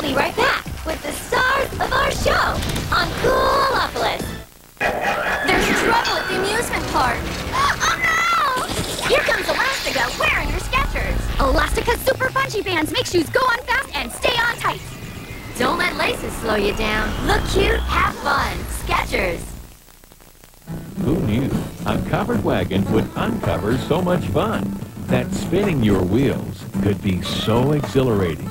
We'll be right back with the stars of our show on KEWLopolis. There's trouble at the amusement park. Oh no! Here comes Elastica wearing her Skechers. Elastica's super punchy bands make shoes go on fast and stay on tight. Don't let laces slow you down. Look cute, have fun. Skechers. Who knew? A covered wagon would uncover so much fun that spinning your wheels could be so exhilarating.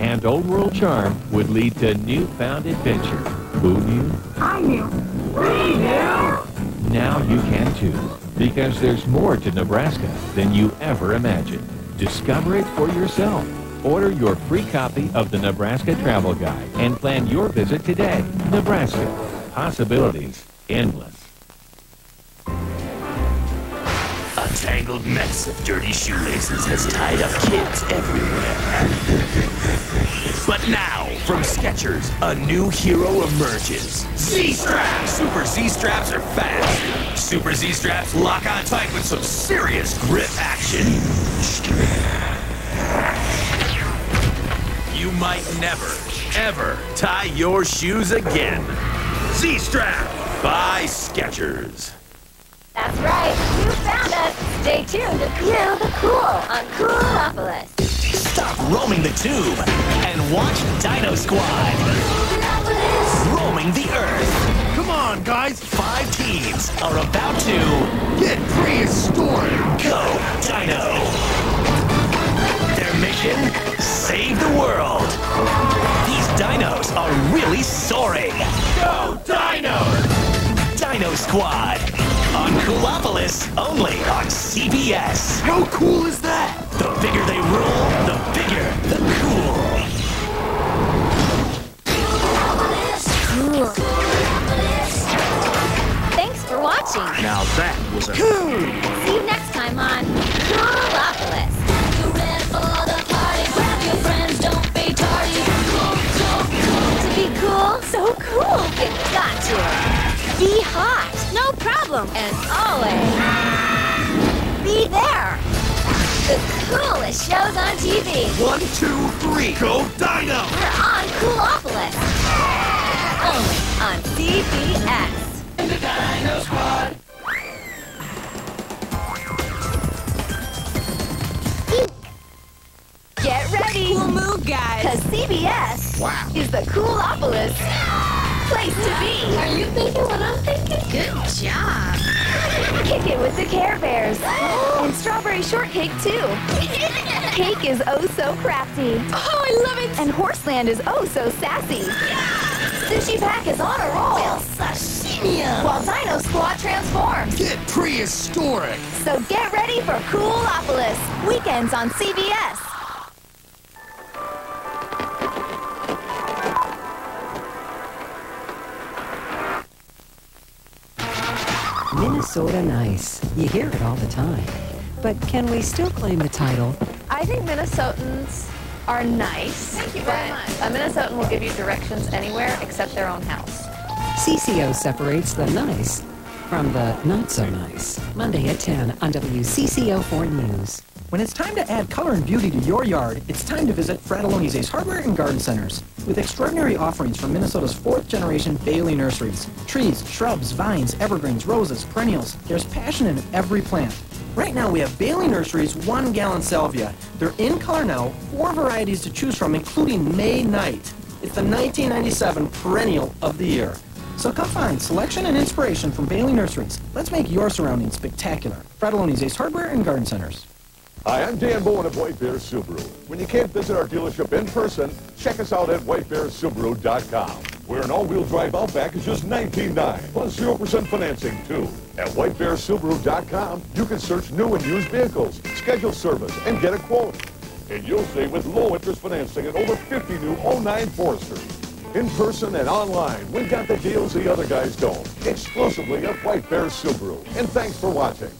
And Old World Charm would lead to newfound adventure. Who knew? I knew. We knew. Now you can too, because there's more to Nebraska than you ever imagined. Discover it for yourself. Order your free copy of the Nebraska Travel Guide and plan your visit today. Nebraska. Possibilities endless. A tangled mess of dirty shoelaces has tied up kids everywhere. But now, from Skechers, a new hero emerges. Z-Straps! Super Z-Straps are fast. Super Z-Straps lock on tight with some serious grip action. You might never, ever tie your shoes again. Z-Strap by Skechers. That's right. You found us. Stay tuned to View the Cool on KEWLopolis. Stop roaming the tube and watch Dino Squad roaming the earth. Come on, guys. Five teams are about to Get prehistoric. go Dino. Their mission? Save the world. These dinos are really soaring. Go Dino! Dino Squad on KEWLopolis, only on CBS. How cool is that? The bigger they rule, the bigger the cool. Cool. Thanks for watching. Now that was a... See you next time on KEWLopolis. You ready the party? Grab your friends, don't be tardy. To be cool, so cool, you got to be hot, no problem, and always be there. The coolest shows on TV. One, two, three. Go Dino! We're on KEWLopolis. Only on CBS. In the Dino Squad. Get ready. Cool move, guys. Because CBS Wow. is the KEWLopolis place to be. Are you thinking what I'm thinking? Good job. Kick it with the Care Bears. and strawberry shortcake, too. Cake is oh so crafty. Oh, I love it. And Horseland is oh so sassy. Sushi Pack is on a roll. Well, sashimi. While Dino Squad transforms. Get prehistoric. So get ready for KEWLopolis. Weekends on CBS. Minnesota nice. You hear it all the time. But can we still claim the title? I think Minnesotans are nice. Thank you very much. A Minnesotan will give you directions anywhere except their own house. CCO separates the nice from the not so nice. Monday at 10 on WCCO 4 News. When it's time to add color and beauty to your yard, it's time to visit Frattallone's Ace Hardware and Garden Centers. With extraordinary offerings from Minnesota's fourth generation Bailey Nurseries. Trees, shrubs, vines, evergreens, roses, perennials. There's passion in every plant. Right now we have Bailey Nursery's one gallon salvia. They're in color now, four varieties to choose from, including May Night. It's the 1997 perennial of the year. So come find selection and inspiration from Bailey Nurseries. Let's make your surroundings spectacular. Frattallone's Ace Hardware and Garden Centers. Hi, I'm Dan Bowen of White Bear Subaru. When you can't visit our dealership in person, check us out at whitebearsubaru.com. Where an all-wheel drive Outback is just $19.9, plus 0% financing, too. At whitebearsubaru.com, you can search new and used vehicles, schedule service, and get a quote. And you'll save with low-interest financing and over 50 new 09 Foresters. In person and online, we've got the deals the other guys don't. Exclusively at White Bear Subaru. And thanks for watching.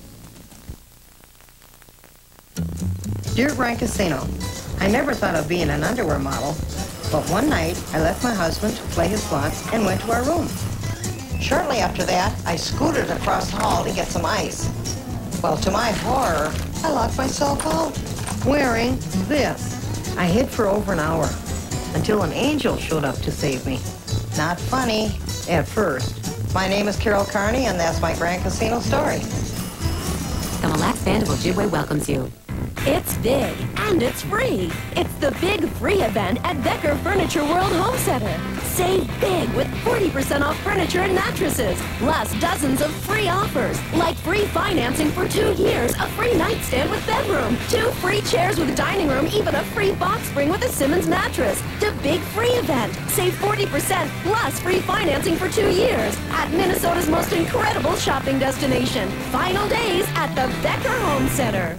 Dear Grand Casino, I never thought of being an underwear model, but one night I left my husband to play his slots and went to our room. Shortly after that, I scooted across the hall to get some ice. Well, to my horror, I locked myself out wearing this. I hid for over an hour. until an angel showed up to save me. Not funny at first. My name is Carol Carney, and that's my Grand Casino story. The Mille Band of Ojibwe welcomes you. It's big and it's free. It's the Big Free event at Becker Furniture World Home Center. Save big with 40% off furniture and mattresses, plus dozens of free offers, like free financing for two years, a free nightstand with bedroom, two free chairs with dining room, even a free box spring with a Simmons mattress. The Big Free event. Save 40% plus free financing for two years at Minnesota's most incredible shopping destination. Final days at the Becker Home Center.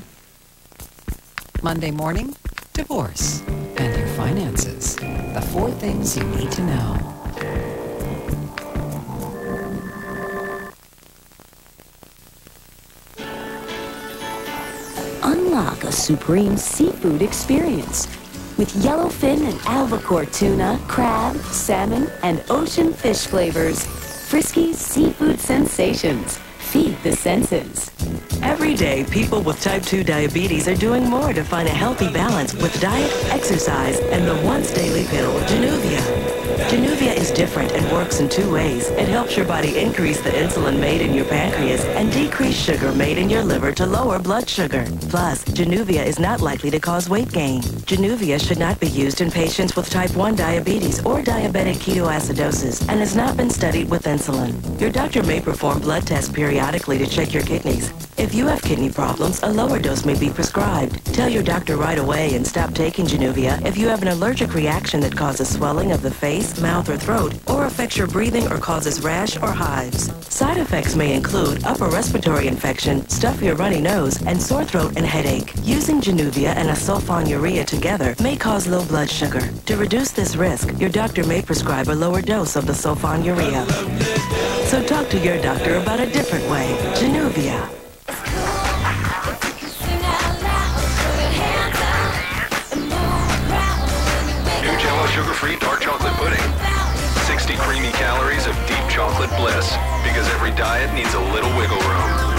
Monday morning, divorce and your finances. The four things you need to know. Unlock a supreme seafood experience with yellowfin and albacore tuna, crab, salmon, and ocean fish flavors. Friskies Seafood Sensations. Feed the senses. Every day, people with type 2 diabetes are doing more to find a healthy balance with diet, exercise, and the once daily pill, Januvia. Januvia is different and works in two ways. It helps your body increase the insulin made in your pancreas and decrease sugar made in your liver to lower blood sugar. Plus, Januvia is not likely to cause weight gain. Januvia should not be used in patients with type 1 diabetes or diabetic ketoacidosis and has not been studied with insulin. Your doctor may perform blood tests periodically to check your kidneys. If you have kidney problems, a lower dose may be prescribed. Tell your doctor right away and stop taking Januvia if you have an allergic reaction that causes swelling of the face, mouth, or throat, or affects your breathing or causes rash or hives. Side effects may include upper respiratory infection, stuffy or runny nose, and sore throat and headache. Using Januvia and a sulfonylurea together may cause low blood sugar. To reduce this risk, your doctor may prescribe a lower dose of the sulfonylurea. So talk to your doctor about a different way. Januvia. Sugar-free dark chocolate pudding. 60 creamy calories of deep chocolate bliss. Because every diet needs a little wiggle room.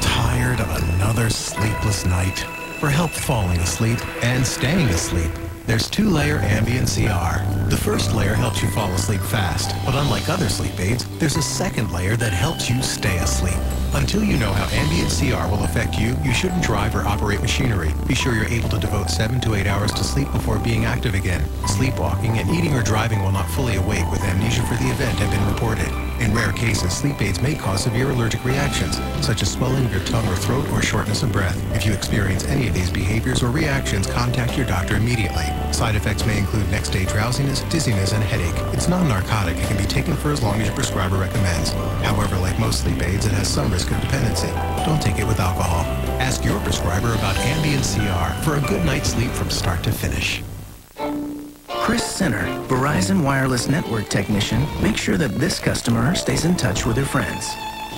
Tired of another sleepless night? For help falling asleep and staying asleep, there's two-layer Ambien CR. The first layer helps you fall asleep fast, but unlike other sleep aids, there's a second layer that helps you stay asleep. Until you know how Ambien CR will affect you, you shouldn't drive or operate machinery. Be sure you're able to devote 7 to 8 hours to sleep before being active again. Sleepwalking and eating or driving while not fully awake with amnesia for the event have been reported. In rare cases, sleep aids may cause severe allergic reactions, such as swelling of your tongue or throat or shortness of breath. If you experience any of these behaviors or reactions, contact your doctor immediately. Side effects may include next-day drowsiness, dizziness, and headache. It's non-narcotic and can be taken for as long as your prescriber recommends. However, like most sleep aids, it has some risk of dependency. Don't take it with alcohol. Ask your prescriber about Ambien CR for a good night's sleep from start to finish. Chris Sinner, Verizon Wireless Network Technician, makes sure that this customer stays in touch with her friends.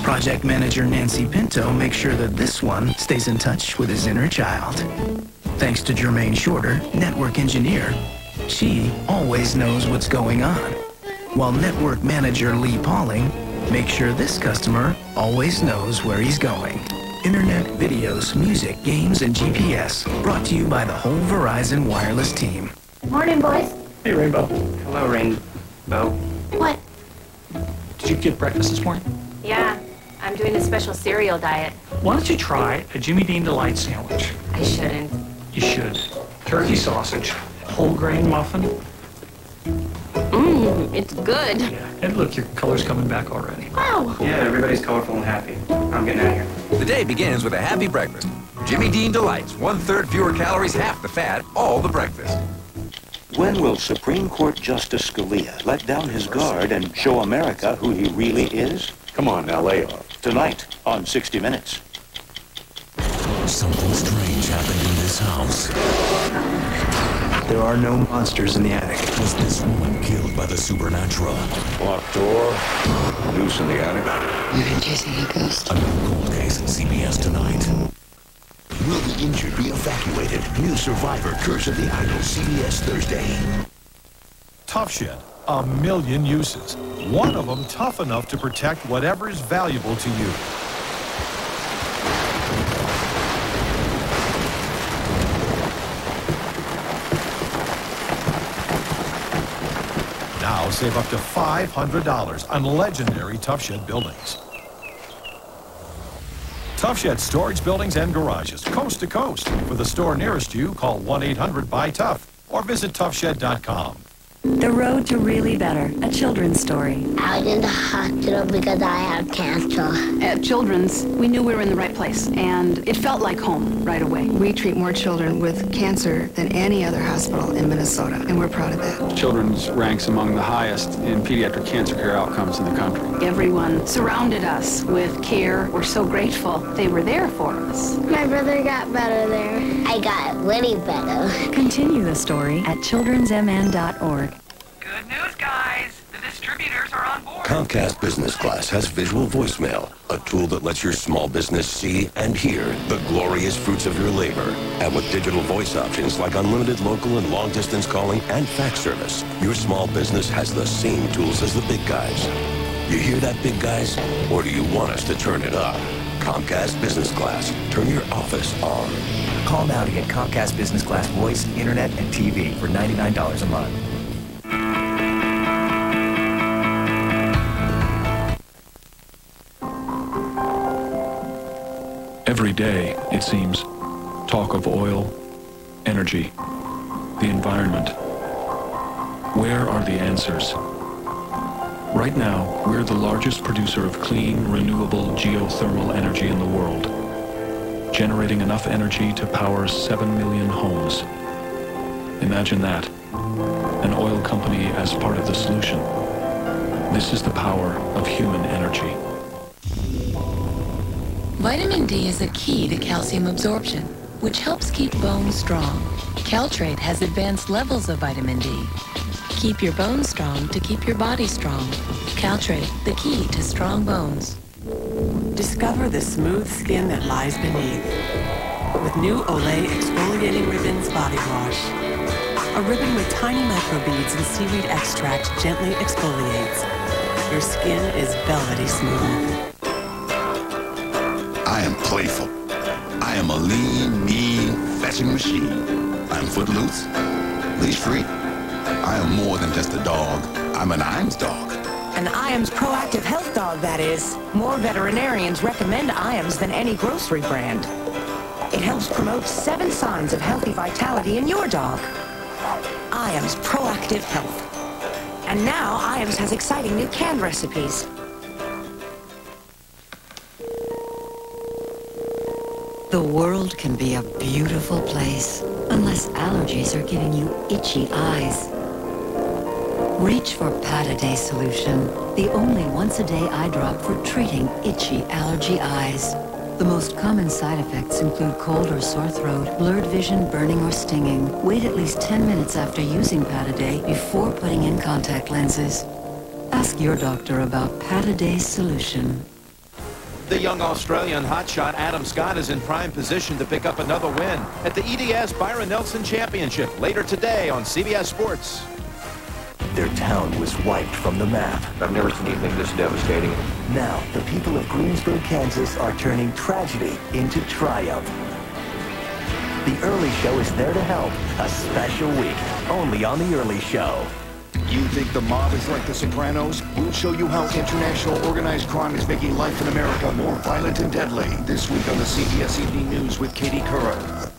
Project Manager Nancy Pinto makes sure that this one stays in touch with his inner child. Thanks to Jermaine Shorter, Network Engineer, she always knows what's going on. While Network Manager Lee Pauling makes sure this customer always knows where he's going. Internet, videos, music, games, and GPS brought to you by the whole Verizon Wireless team. Morning, boys. Hey, Rainbow. Hello, Rainbow. What? Did you get breakfast this morning? Yeah, I'm doing a special cereal diet. Why don't you try a Jimmy Dean Delight sandwich? I shouldn't. You should. Turkey sausage, whole grain muffin. Mmm, it's good. Yeah, And look, your color's coming back already. Wow. Yeah, everybody's colorful and happy. I'm getting out of here. The day begins with a happy breakfast. Jimmy Dean Delights, one-third fewer calories, half the fat, all the breakfast. When will Supreme Court Justice Scalia let down his guard and show America who he really is? Come on now, lay off. Tonight on 60 Minutes. Something strange happened in this house. There are no monsters in the attic. Was this woman killed by the supernatural? Locked door, loose in the attic. You've been chasing a ghost. A new cold case at CBS tonight. Will the injured be evacuated? New Survivor Curse of the Idol, CBS Thursday. Tuff Shed, a million uses. One of them tough enough to protect whatever is valuable to you. Now save up to $500 on legendary Tuff Shed buildings. Tuff Shed storage buildings and garages, coast to coast. For the store nearest you, call 1-800-BUY-TOUGH or visit tuffshed.com. The Road to Really Better, a children's story. I was in the hospital because I had cancer. At Children's, we knew we were in the right place, and it felt like home right away. We treat more children with cancer than any other hospital in Minnesota, and we're proud of that. Children's ranks among the highest in pediatric cancer care outcomes in the country. Everyone surrounded us with care. We're so grateful they were there for us. My brother got better there. I got really better. Continue the story at childrensmn.org. Good news, guys. The distributors are on board. Comcast Business Class has visual voicemail, a tool that lets your small business see and hear the glorious fruits of your labor. And with digital voice options like unlimited local and long-distance calling and fax service, your small business has the same tools as the big guys. You hear that, big guys? Or do you want us to turn it up? Comcast Business Class. Turn your office on. Call now to get Comcast Business Class voice, internet, and TV for $99 a month. Every day, it seems, talk of oil, energy, the environment. Where are the answers? Right now, we're the largest producer of clean, renewable geothermal energy in the world, generating enough energy to power 7 million homes. Imagine that. An oil company as part of the solution. This is the power of human energy. Vitamin D is a key to calcium absorption, which helps keep bones strong. Caltrate has advanced levels of vitamin D. Keep your bones strong to keep your body strong. Caltrate, the key to strong bones. Discover the smooth skin that lies beneath. With new Olay Exfoliating Ribbons Body Wash. A ribbon with tiny microbeads and seaweed extract gently exfoliates. Your skin is velvety smooth. I am playful. I am a lean, mean, fetching machine. I'm footloose, leash free. I am more than just a dog. I'm an IAMS dog. An IAMS proactive health dog, that is. More veterinarians recommend IAMS than any grocery brand. It helps promote seven signs of healthy vitality in your dog. IAMS Proactive Health. And now IAMS has exciting new canned recipes. The world can be a beautiful place, unless allergies are giving you itchy eyes. Reach for Pataday Solution, the only once-a-day eye drop for treating itchy allergy eyes. The most common side effects include cold or sore throat, blurred vision, burning or stinging. Wait at least 10 minutes after using Pataday before putting in contact lenses. Ask your doctor about Pataday Solution. The young Australian hotshot Adam Scott is in prime position to pick up another win at the EDS Byron Nelson Championship later today on CBS Sports. Their town was wiped from the map. I've never seen anything this devastating. Now, the people of Greensburg, Kansas are turning tragedy into triumph. The Early Show is there to help. A special week, only on The Early Show. You think the mob is like The Sopranos? We'll show you how international organized crime is making life in America more violent and deadly. This week on the CBS Evening News with Katie Couric.